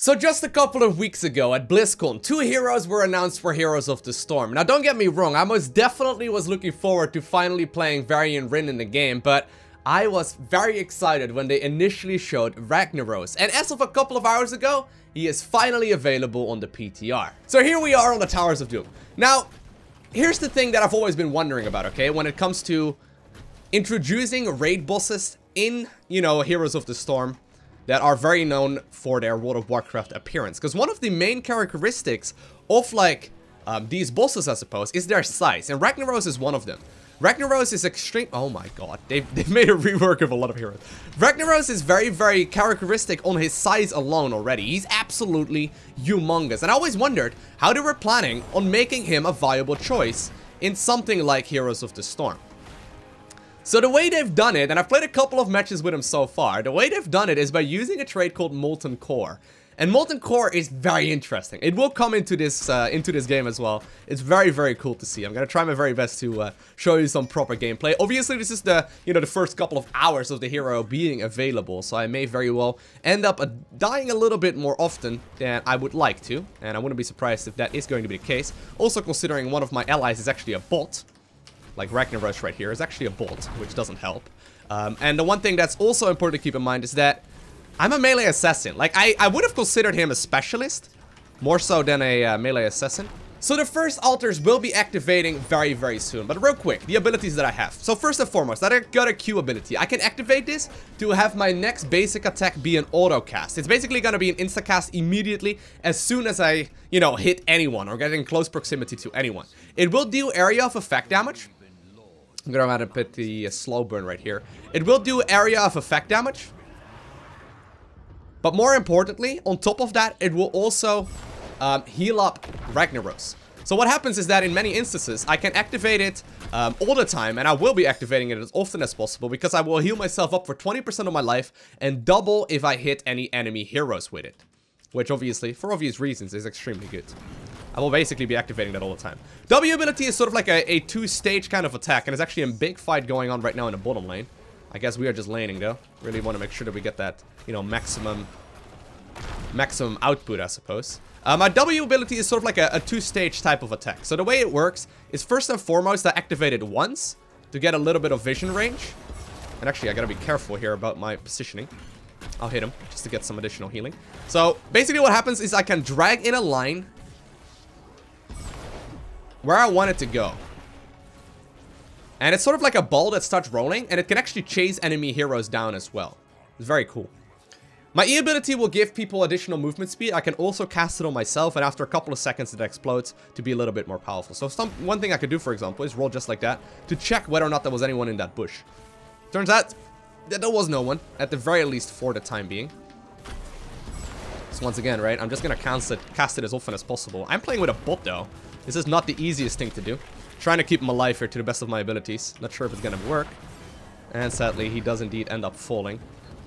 So just a couple of weeks ago at BlizzCon, two heroes were announced for Heroes of the Storm. Now don't get me wrong, I most definitely was looking forward to finally playing Varian Wrynn in the game, but I was very excited when they initially showed Ragnaros. And as of a couple of hours ago, he is finally available on the PTR. So here we are on the Towers of Doom. Now, here's the thing that I've always been wondering about, okay, when it comes to introducing raid bosses in, you know, Heroes of the Storm that are very known for their World of Warcraft appearance. Because one of the main characteristics of, like, um, these bosses, I suppose, is their size. And Ragnaros is one of them. Ragnaros is extreme- oh my god, they've, they've made a rework of a lot of heroes. Ragnaros is very, very characteristic on his size alone already. He's absolutely humongous. And I always wondered how they were planning on making him a viable choice in something like Heroes of the Storm. So the way they've done it, and I've played a couple of matches with him so far, the way they've done it is by using a trait called Molten Core. And Molten Core is very interesting. It will come into this uh, into this game as well. It's very, very cool to see. I'm gonna try my very best to uh, show you some proper gameplay. Obviously, this is the, you know, the first couple of hours of the hero being available, so I may very well end up uh, dying a little bit more often than I would like to. And I wouldn't be surprised if that is going to be the case. Also considering one of my allies is actually a bot, like Ragnaros right here, is actually a bolt, which doesn't help. Um, and the one thing that's also important to keep in mind is that I'm a melee assassin. Like, I, I would have considered him a specialist, more so than a uh, melee assassin. So the first altars will be activating very, very soon. But real quick, the abilities that I have. So first and foremost, I got a Q ability. I can activate this to have my next basic attack be an auto cast. It's basically going to be an insta cast immediately as soon as I, you know, hit anyone or get in close proximity to anyone. It will deal area of effect damage. I'm gonna have to put the uh, slow burn right here. It will do area of effect damage. But more importantly, on top of that, it will also um, heal up Ragnaros. So what happens is that in many instances, I can activate it um, all the time, and I will be activating it as often as possible because I will heal myself up for 20% of my life and double if I hit any enemy heroes with it. Which obviously, for obvious reasons, is extremely good. I will basically be activating that all the time. W ability is sort of like a, a two-stage kind of attack, and it's actually a big fight going on right now in the bottom lane. I guess we are just laning though. Really want to make sure that we get that, you know, maximum maximum output, I suppose. Uh, my W ability is sort of like a, a two-stage type of attack. So the way it works is first and foremost I activate it once to get a little bit of vision range. And actually, I gotta be careful here about my positioning. I'll hit him just to get some additional healing. So basically what happens is I can drag in a line where I want it to go. And it's sort of like a ball that starts rolling, and it can actually chase enemy heroes down as well. It's very cool. My E ability will give people additional movement speed. I can also cast it on myself, and after a couple of seconds it explodes to be a little bit more powerful. So some one thing I could do, for example, is roll just like that to check whether or not there was anyone in that bush. Turns out that there was no one, at the very least for the time being. So once again, right, I'm just gonna cast it, cast it as often as possible. I'm playing with a bot though. This is not the easiest thing to do. Trying to keep him alive here to the best of my abilities. Not sure if it's gonna work. And sadly, he does indeed end up falling.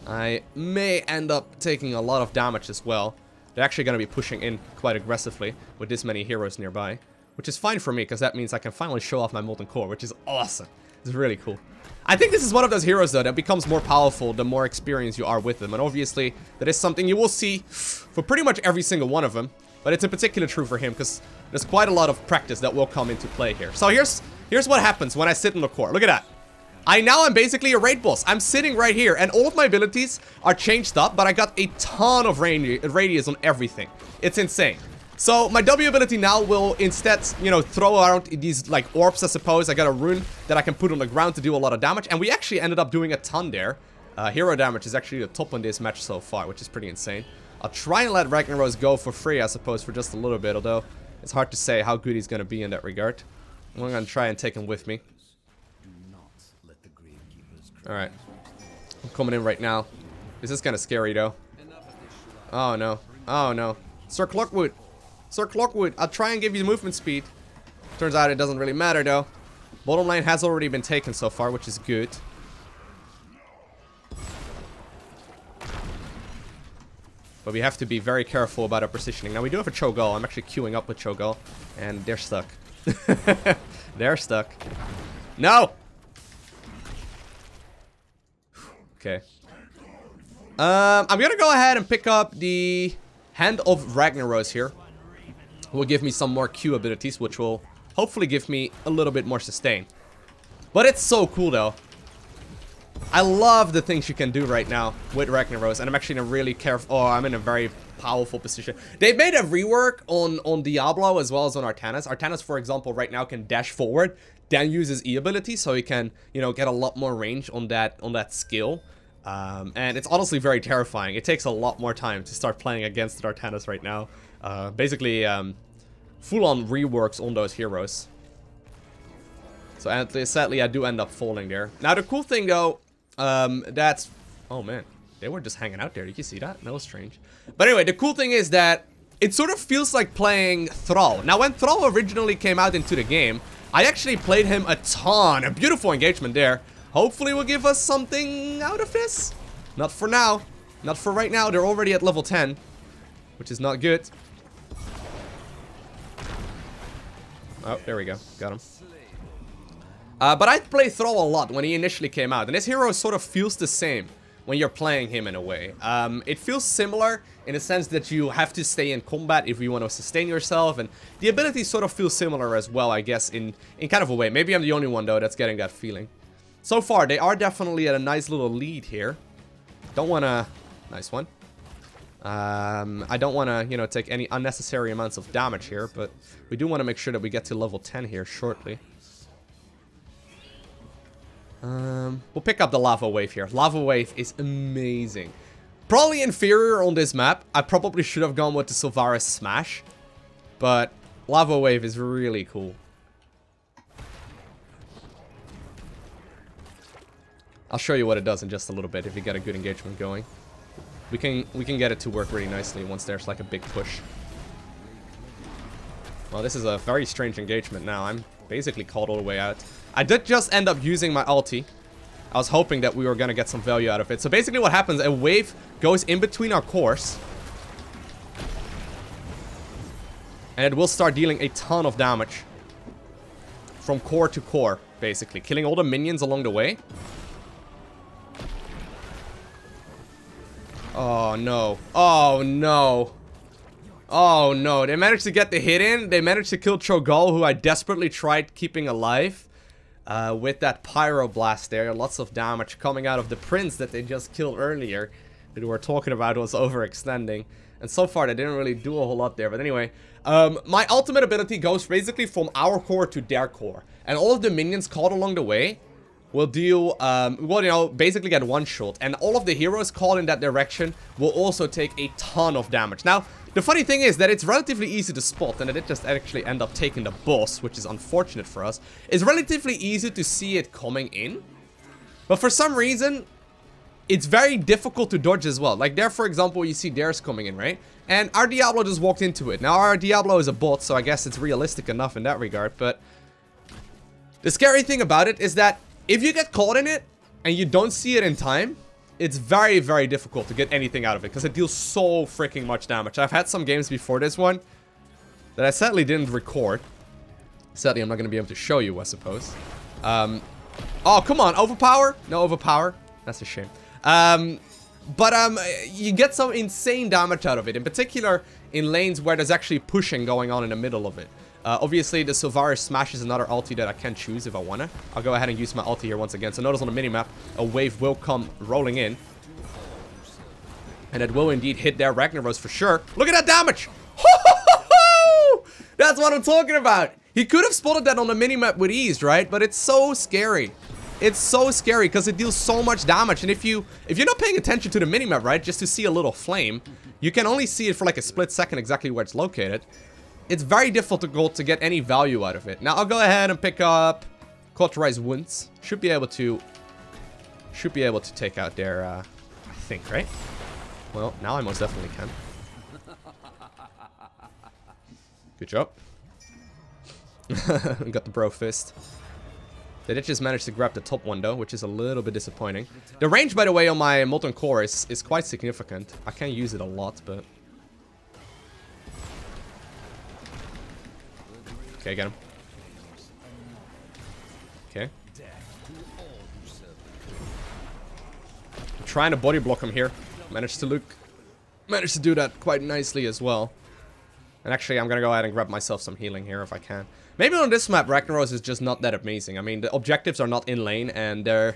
I may end up taking a lot of damage as well. They're actually going to be pushing in quite aggressively with this many heroes nearby. Which is fine for me, because that means I can finally show off my Molten Core, which is awesome. It's really cool. I think this is one of those heroes, though, that becomes more powerful the more experience you are with them. And obviously, that is something you will see for pretty much every single one of them. But it's in particular true for him, because there's quite a lot of practice that will come into play here. So here's here's what happens when I sit in the core. Look at that. I now am basically a raid boss. I'm sitting right here, and all of my abilities are changed up, but I got a ton of radi radius on everything. It's insane. So my W ability now will instead, you know, throw out these like orbs, I suppose. I got a rune that I can put on the ground to do a lot of damage, and we actually ended up doing a ton there. Uh, hero damage is actually the top on this match so far, which is pretty insane. I'll try and let Ragnaros go for free, I suppose, for just a little bit, although it's hard to say how good he's going to be in that regard. I'm going to try and take him with me. Alright. I'm coming in right now. This is kind of scary, though. Oh, no. Oh, no. Sir Clockwood. Sir Clockwood, I'll try and give you movement speed. Turns out it doesn't really matter, though. Bottom lane has already been taken so far, which is good. But we have to be very careful about our positioning. Now, we do have a Cho'Gall. I'm actually queuing up with Cho'Gall. And they're stuck. they're stuck. No! Okay. Um, I'm gonna go ahead and pick up the Hand of Ragnaros here will give me some more Q abilities, which will hopefully give me a little bit more sustain. But it's so cool though. I love the things you can do right now with Ragnaros, and I'm actually in a really careful... Oh, I'm in a very powerful position. They've made a rework on, on Diablo as well as on Artanis. Artanis, for example, right now can dash forward, then uses E ability, so he can, you know, get a lot more range on that on that skill. Um, and it's honestly very terrifying. It takes a lot more time to start playing against Artanis right now. Uh, basically, um, full-on reworks on those heroes. So sadly, I do end up falling there. Now, the cool thing, though, um, that's... Oh, man. They were just hanging out there. Did you see that? That was strange. But anyway, the cool thing is that it sort of feels like playing Thrall. Now, when Thrall originally came out into the game, I actually played him a ton. A beautiful engagement there. Hopefully will give us something out of this. Not for now. Not for right now. They're already at level 10. Which is not good. Oh, there we go. Got him. Uh, but I played Thrall a lot when he initially came out, and this hero sort of feels the same when you're playing him in a way. Um, it feels similar in the sense that you have to stay in combat if you want to sustain yourself, and the abilities sort of feel similar as well, I guess, in, in kind of a way. Maybe I'm the only one, though, that's getting that feeling. So far, they are definitely at a nice little lead here. Don't want to... Nice one. Um, I don't want to, you know, take any unnecessary amounts of damage here, but we do want to make sure that we get to level 10 here shortly. Um, we'll pick up the Lava Wave here. Lava Wave is amazing. Probably inferior on this map. I probably should have gone with the Sulfuras Smash. But Lava Wave is really cool. I'll show you what it does in just a little bit if you get a good engagement going. We can we can get it to work really nicely once there's like a big push. Well, this is a very strange engagement now. I'm basically called all the way out. I did just end up using my ulti. I was hoping that we were going to get some value out of it. So basically what happens, a wave goes in between our cores. And it will start dealing a ton of damage. From core to core, basically. Killing all the minions along the way. Oh, no. Oh, no. Oh, no. They managed to get the hit in. They managed to kill Cho'Gall, who I desperately tried keeping alive. Uh, with that Pyroblast there, lots of damage coming out of the Prince that they just killed earlier. That we were talking about was overextending. And so far, they didn't really do a whole lot there. But anyway, um, my ultimate ability goes basically from our core to their core. And all of the minions caught along the way will deal, um, well, you know, basically get one shot. And all of the heroes caught in that direction will also take a ton of damage. Now, the funny thing is that it's relatively easy to spot, and it did just actually end up taking the boss, which is unfortunate for us. It's relatively easy to see it coming in, but for some reason, it's very difficult to dodge as well. Like there, for example, you see theirs coming in, right? And our Diablo just walked into it. Now, our Diablo is a bot, so I guess it's realistic enough in that regard, but... The scary thing about it is that if you get caught in it, and you don't see it in time, it's very, very difficult to get anything out of it because it deals so freaking much damage. I've had some games before this one that I sadly didn't record. Sadly, I'm not going to be able to show you, I suppose. Um, oh, come on. Overpower? No overpower. That's a shame. Um, but um, you get some insane damage out of it. In particular, in lanes where there's actually pushing going on in the middle of it. Uh, obviously, the Sulfuras Smash is another ulti that I can choose if I want to. I'll go ahead and use my ulti here once again. So notice on the minimap, a wave will come rolling in. And it will indeed hit their Ragnaros for sure. Look at that damage! That's what I'm talking about! He could have spotted that on the minimap with ease, right? But it's so scary. It's so scary because it deals so much damage. And if, you, if you're not paying attention to the minimap, right, just to see a little flame, you can only see it for like a split second exactly where it's located it's very difficult to get any value out of it. Now, I'll go ahead and pick up Cauterized Wounds. Should be able to... Should be able to take out their, uh, I think, right? Well, now I most definitely can. Good job. Got the bro fist. They did just manage to grab the top one though, which is a little bit disappointing. The range, by the way, on my Molten Core is, is quite significant. I can't use it a lot, but... Okay, get him. Okay. I'm trying to body block him here. Managed to look Managed to do that quite nicely as well. And actually, I'm gonna go ahead and grab myself some healing here if I can. Maybe on this map, Ragnaros is just not that amazing. I mean, the objectives are not in lane, and they're...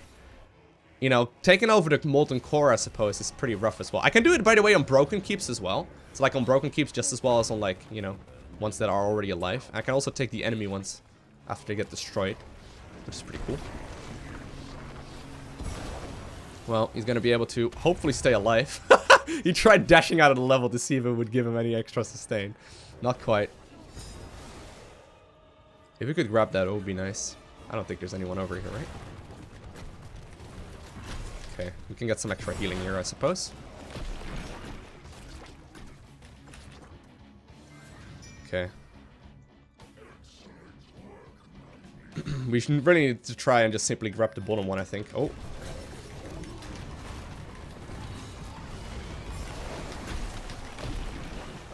You know, taking over the Molten Core, I suppose, is pretty rough as well. I can do it, by the way, on Broken Keeps as well. It's like on Broken Keeps just as well as on, like, you know, ones that are already alive. I can also take the enemy ones after they get destroyed, which is pretty cool. Well, he's gonna be able to hopefully stay alive. he tried dashing out of the level to see if it would give him any extra sustain. Not quite. If we could grab that, it would be nice. I don't think there's anyone over here, right? Okay, we can get some extra healing here, I suppose. Okay. we should really need to try and just simply grab the bottom one, I think. Oh.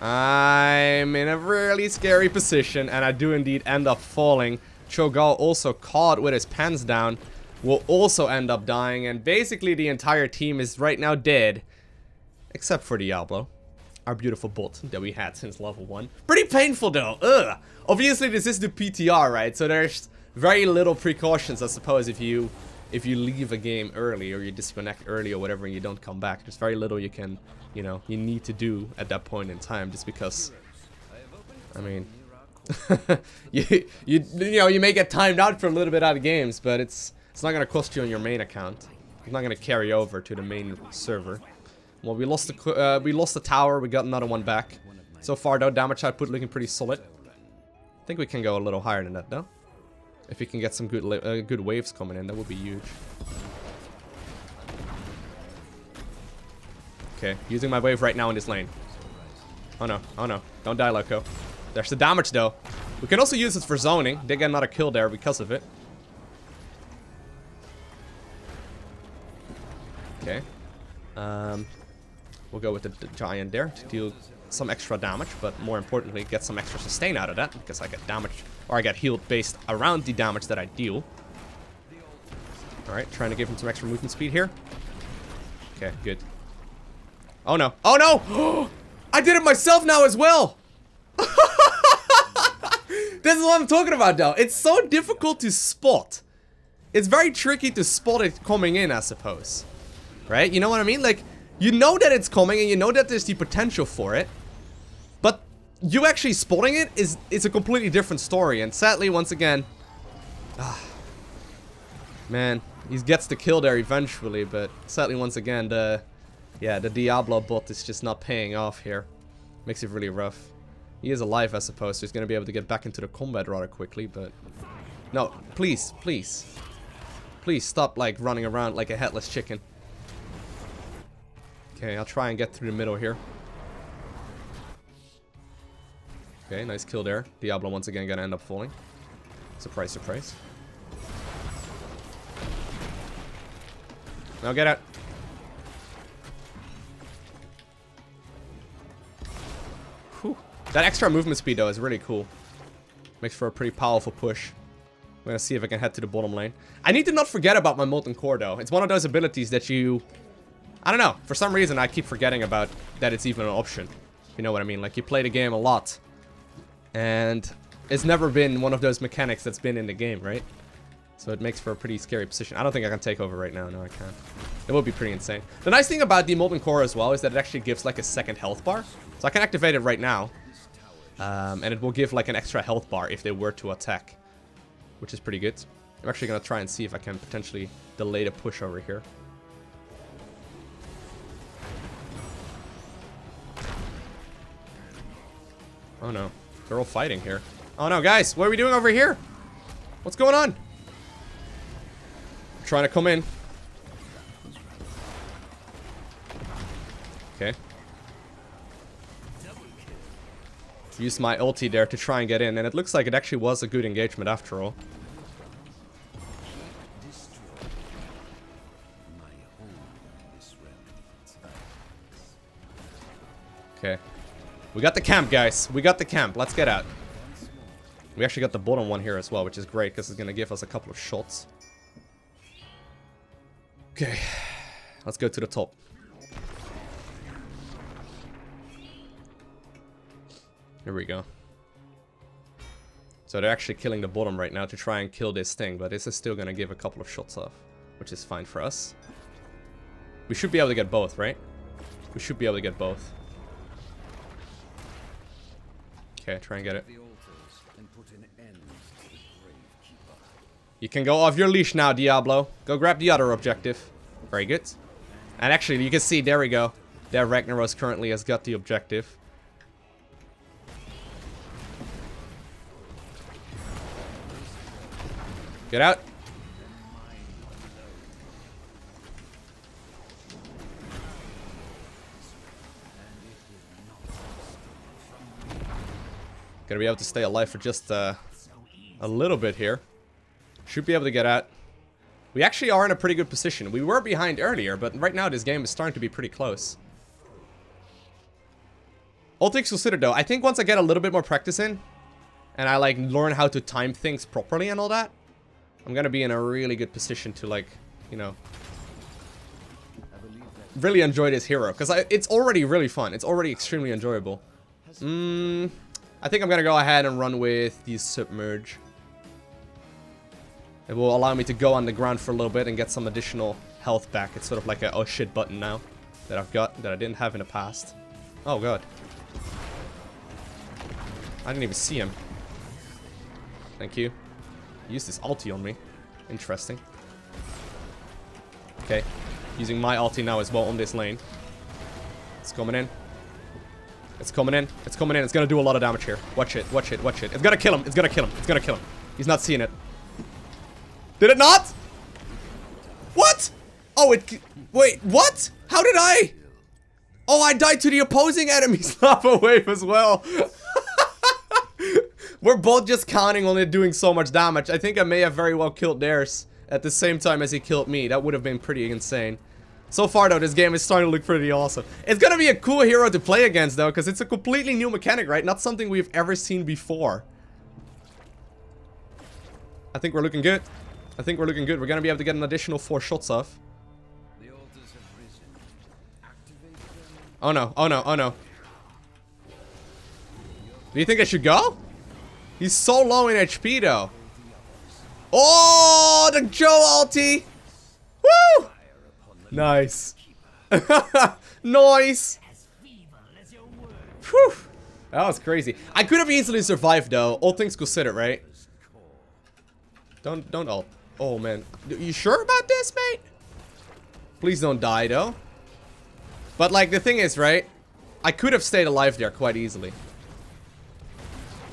I'm in a really scary position, and I do indeed end up falling. Cho'Gall also caught with his pants down will also end up dying, and basically the entire team is right now dead. Except for Diablo, our beautiful bot that we had since level 1. Pretty painful though, ugh! Obviously this is the PTR, right? So there's very little precautions, I suppose, if you if you leave a game early or you disconnect early or whatever and you don't come back. There's very little you can, you know, you need to do at that point in time just because, I mean, you, you, you know, you may get timed out for a little bit out of games, but it's, it's not going to cost you on your main account. It's not going to carry over to the main server. Well, we lost the uh, we lost the tower. We got another one back. So far, though, damage output looking pretty solid. I think we can go a little higher than that, though. If we can get some good uh, good waves coming in, that would be huge. Okay, using my wave right now in this lane. Oh no, oh no. Don't die, Lowko. There's the damage, though. We can also use this for zoning. They get another kill there because of it. Okay. Um, we'll go with the, giant there to deal some extra damage, but more importantly, get some extra sustain out of that, because I get damage, or I get healed based around the damage that I deal. Alright, trying to give him some extra movement speed here. Okay, good. Oh no. Oh no! I did it myself now as well! this is what I'm talking about though. It's so difficult to spot. It's very tricky to spot it coming in, I suppose right? You know what I mean? Like, you know that it's coming and you know that there's the potential for it. But you actually spotting it is it's a completely different story. And sadly, once again, ah, man, he gets the kill there eventually. But sadly, once again, the yeah, the Diablo bot is just not paying off here. Makes it really rough. He is alive, I suppose, so he's going to be able to get back into the combat rather quickly, but... No, please, please. Please stop, like, running around like a headless chicken. Okay, I'll try and get through the middle here. Okay, nice kill there. Diablo once again gonna end up falling. Surprise, surprise. Now get out. Whew. That extra movement speed though is really cool. Makes for a pretty powerful push. I'm gonna see if I can head to the bottom lane. I need to not forget about my Molten Core though. It's one of those abilities that you I don't know. For some reason, I keep forgetting about that it's even an option. You know what I mean? Like, you play the game a lot. And it's never been one of those mechanics that's been in the game, right? So it makes for a pretty scary position. I don't think I can take over right now. No, I can't. It would be pretty insane. The nice thing about the Molten Core as well is that it actually gives like a second health bar. So I can activate it right now. Um, and it will give like an extra health bar if they were to attack. Which is pretty good. I'm actually going to try and see if I can potentially delay the push over here. Oh no. They're all fighting here. Oh no, guys, what are we doing over here? What's going on? I'm trying to come in. Okay. Use my ulti there to try and get in, and it looks like it actually was a good engagement after all. We got the camp, guys. We got the camp. Let's get out. We actually got the bottom one here as well, which is great because it's going to give us a couple of shots. Okay. Let's go to the top. Here we go. So they're actually killing the bottom right now to try and kill this thing, but this is still gonna give a couple of shots off, which is fine for us. We should be able to get both, right? We should be able to get both. Okay, try and get it. You can go off your leash now, Diablo. Go grab the other objective. Very good. And actually, you can see, there we go. There, Ragnaros currently has got the objective. Get out. Gonna be able to stay alive for just uh, a little bit here. Should be able to get out. We actually are in a pretty good position. We were behind earlier, but right now this game is starting to be pretty close. All things considered though, I think once I get a little bit more practice in, and I like learn how to time things properly and all that, I'm gonna be in a really good position to like, you know, really enjoy this hero. Because it's already really fun. It's already extremely enjoyable. Mm, I think I'm gonna go ahead and run with the Submerge. It will allow me to go on the ground for a little bit and get some additional health back. It's sort of like a oh shit button now that I've got that I didn't have in the past. Oh god. I didn't even see him. Thank you. Use this ulti on me. Interesting. Okay. Using my ulti now as well on this lane. It's coming in. It's coming in. It's coming in. It's gonna do a lot of damage here. Watch it. Watch it. Watch it. It's gonna kill him. It's gonna kill him. It's gonna kill him. He's not seeing it. Did it not? What? Oh, it... Wait, what? How did I... Oh, I died to the opposing enemy's lava wave as well. We're both just counting on it doing so much damage. I think I may have very well killed theirs at the same time as he killed me. That would have been pretty insane. So far, though, this game is starting to look pretty awesome. It's gonna be a cool hero to play against, though, because it's a completely new mechanic, right? Not something we've ever seen before. I think we're looking good. I think we're looking good. We're gonna be able to get an additional four shots off. Oh no, oh no, oh no. Do you think I should go? He's so low in HP though. Oh, the Cho ulti. Nice. nice. Whew. That was crazy. I could have easily survived though, all things considered, right? Don't, don't ult. Oh man. You sure about this, mate? Please don't die though. But like the thing is, right? I could have stayed alive there quite easily.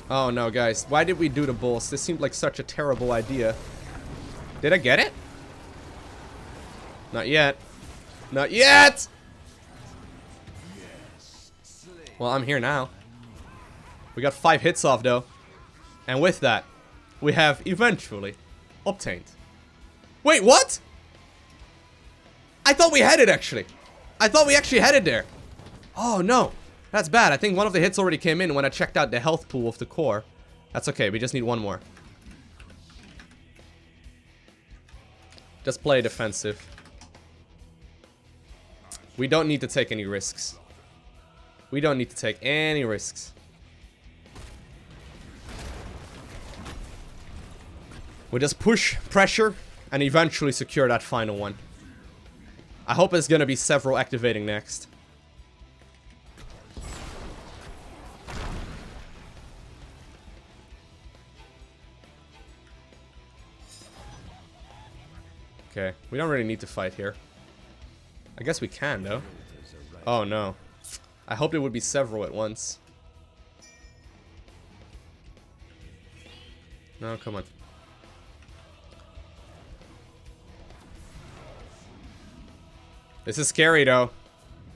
Oh no, guys. Why did we do the bulls? This seemed like such a terrible idea. Did I get it? Not yet. Not yet! Well, I'm here now. We got five hits off, though. And with that, we have eventually obtained. Wait, what? I thought we had it, actually. I thought we actually had it there. Oh, no. That's bad. I think one of the hits already came in when I checked out the health pool of the core. That's okay. We just need one more. Just play defensive. We don't need to take any risks. We don't need to take any risks. We just push, pressure, and eventually secure that final one. I hope it's gonna be several activating next. Okay, we don't really need to fight here. I guess we can, though. Oh, no. I hoped it would be several at once. No, come on. This is scary, though.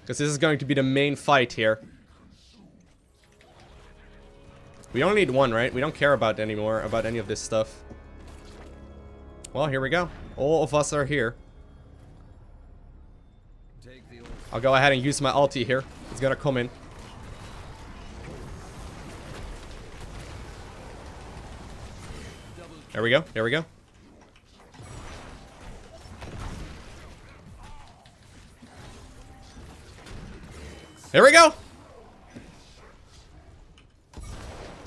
Because this is going to be the main fight here. We only need one, right? We don't care about anymore, about any of this stuff. Well, here we go. All of us are here. I'll go ahead and use my ulti here. He's gonna come in. There we go. There we go. There we go.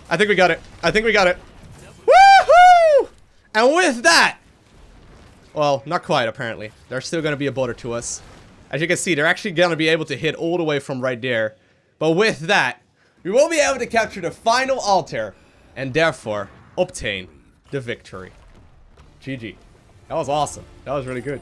I think we got it. I think we got it. Woohoo! And with that, well, not quite apparently. They're still gonna be a border to us. As you can see, they're actually gonna be able to hit all the way from right there. But with that, we will be able to capture the final altar and therefore obtain the victory. GG. That was awesome. That was really good.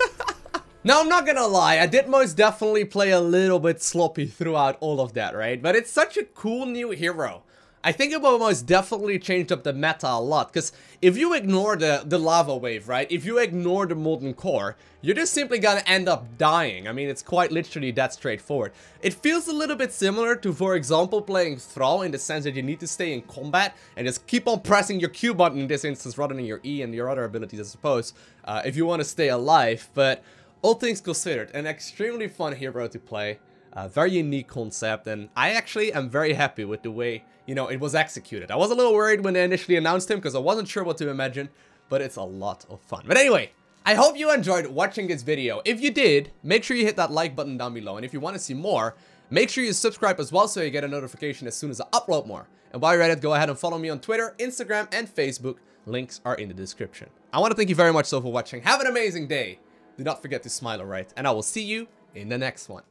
now, I'm not gonna lie, I did most definitely play a little bit sloppy throughout all of that, right? But it's such a cool new hero. I think it will most definitely changed up the meta a lot, because if you ignore the, the lava wave, right, if you ignore the molten core, you're just simply gonna end up dying. I mean, it's quite literally that straightforward. It feels a little bit similar to, for example, playing Thrall in the sense that you need to stay in combat and just keep on pressing your Q button in this instance rather than your E and your other abilities, I suppose, uh, if you want to stay alive, but all things considered, an extremely fun hero to play. A very unique concept, and I actually am very happy with the way, you know, it was executed. I was a little worried when they initially announced him because I wasn't sure what to imagine, but it's a lot of fun. But anyway, I hope you enjoyed watching this video. If you did, make sure you hit that like button down below, and if you want to see more, make sure you subscribe as well so you get a notification as soon as I upload more. And while you're at it, go ahead and follow me on Twitter, Instagram, and Facebook. Links are in the description. I want to thank you very much so for watching. Have an amazing day. Do not forget to smile, alright? And I will see you in the next one.